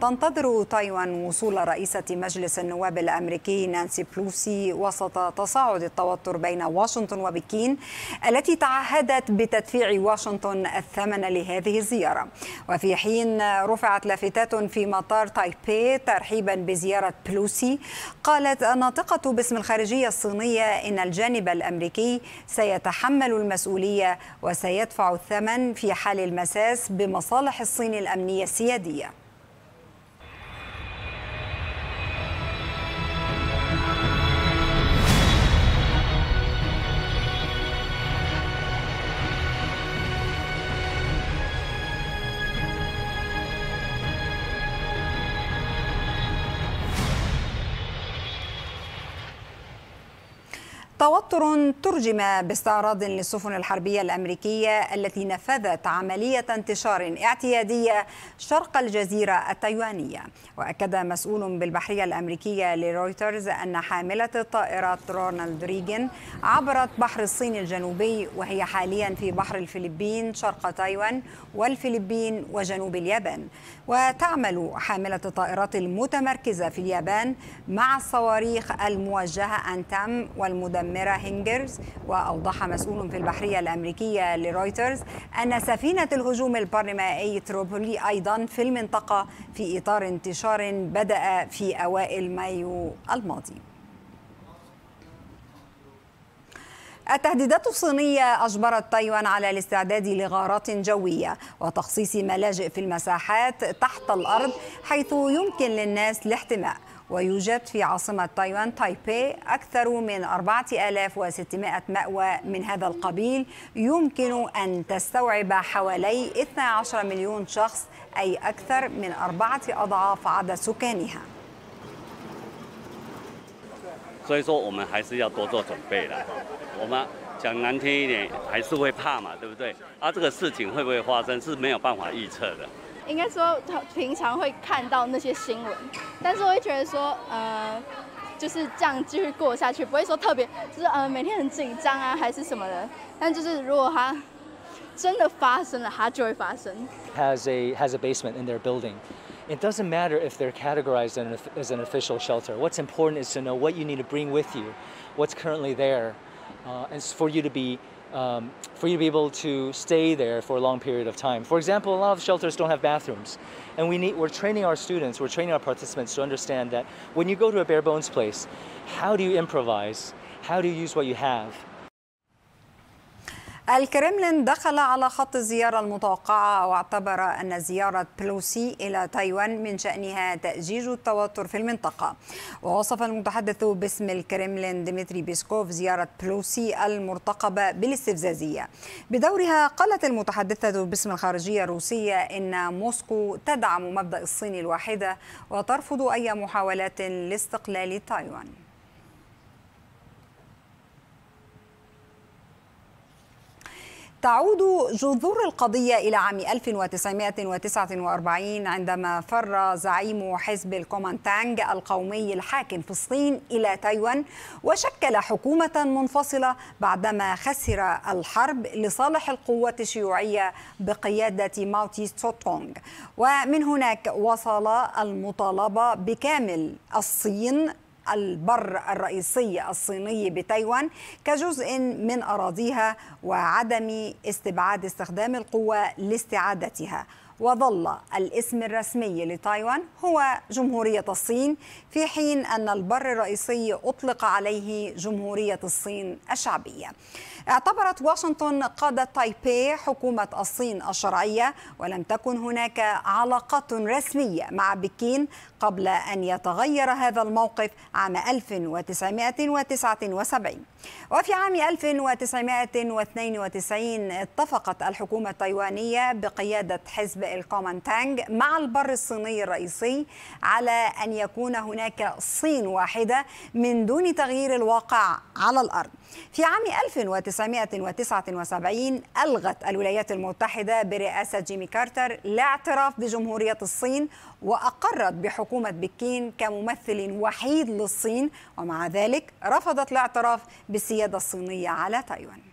تنتظر تايوان وصول رئيسة مجلس النواب الأمريكي نانسي بلوسي وسط تصاعد التوتر بين واشنطن وبكين التي تعهدت بتدفيع واشنطن الثمن لهذه الزيارة. وفي حين رفعت لافتات في مطار تايبي ترحيبا بزيارة بلوسي قالت الناطقة باسم الخارجية الصينية إن الجانب الأمريكي سيتحمل المسؤولية وسيدفع الثمن في حال المساس بمصالح الصين الأمنية السيادية. توتر ترجم باستعراض للسفن الحربية الأمريكية التي نفذت عملية انتشار اعتيادية شرق الجزيرة التايوانية. وأكد مسؤول بالبحرية الأمريكية لرويترز أن حاملة الطائرات رونالد ريغن عبرت بحر الصين الجنوبي وهي حاليا في بحر الفلبين شرق تايوان والفلبين وجنوب اليابان. وتعمل حاملة الطائرات المتمركزة في اليابان مع الصواريخ الموجهة أنتام والمدمرة هينجرز وأوضح مسؤول في البحرية الأمريكية لرويترز أن سفينة الهجوم البرمائي تريبولي أيضا في المنطقة في إطار انتشار بدأ في أوائل مايو الماضي. التهديدات الصينية أجبرت تايوان على الاستعداد لغارات جوية وتخصيص ملاجئ في المساحات تحت الأرض حيث يمكن للناس الاحتماء. ويوجد في عاصمة تايوان تايبي أكثر من 4600 مأوى من هذا القبيل يمكن أن تستوعب حوالي 12 مليون شخص أي أكثر من أربعة أضعاف عدد سكانها. 所以说我们还是要多做准备了。我们讲难听一点，还是会怕嘛，对不对？啊，这个事情会不会发生是没有办法预测的。应该说，他平常会看到那些新闻，但是我会觉得说，呃，就是这样继续过下去，不会说特别，就是呃每天很紧张啊，还是什么的。但就是如果它真的发生了，它就会发生。Has a has a basement in their building. It doesn't matter if they're categorized as an official shelter. What's important is to know what you need to bring with you, what's currently there, uh, and for you to be um, for you to be able to stay there for a long period of time. For example, a lot of shelters don't have bathrooms, and we need we're training our students, we're training our participants to understand that when you go to a bare bones place, how do you improvise? How do you use what you have? الكرملين دخل على خط الزيارة المتوقعة واعتبر أن زيارة بلوسي إلى تايوان من شأنها تأجيج التوتر في المنطقة. ووصف المتحدث باسم الكرملين ديمتري بيسكوف زيارة بلوسي المرتقبة بالاستفزازية. بدورها قالت المتحدثة باسم الخارجية الروسية إن موسكو تدعم مبدأ الصين الواحدة وترفض أي محاولات لاستقلال تايوان. تعود جذور القضية إلى عام 1949 عندما فر زعيم حزب الكومانتانج القومي الحاكم في الصين إلى تايوان وشكل حكومة منفصلة بعدما خسر الحرب لصالح القوات الشيوعية بقيادة ماوتي تسوتونغ ومن هناك وصل المطالبة بكامل الصين البر الرئيسي الصيني بتايوان كجزء من أراضيها وعدم استبعاد استخدام القوة لاستعادتها. وظل الاسم الرسمي لتايوان هو جمهورية الصين في حين أن البر الرئيسي أطلق عليه جمهورية الصين الشعبية. اعتبرت واشنطن قادة تايبي حكومة الصين الشرعية ولم تكن هناك علاقات رسمية مع بكين قبل أن يتغير هذا الموقف عام 1979 وفي عام 1992 اتفقت الحكومة التايوانية بقيادة حزب الكومانتانج مع البر الصيني الرئيسي على أن يكون هناك صين واحدة من دون تغيير الواقع على الأرض. في عام 1979 ألغت الولايات المتحدة برئاسة جيمي كارتر الاعتراف بجمهورية الصين وأقرت بحكومة بكين كممثل وحيد للصين ومع ذلك رفضت الاعتراف بالسيادة الصينية على تايوان.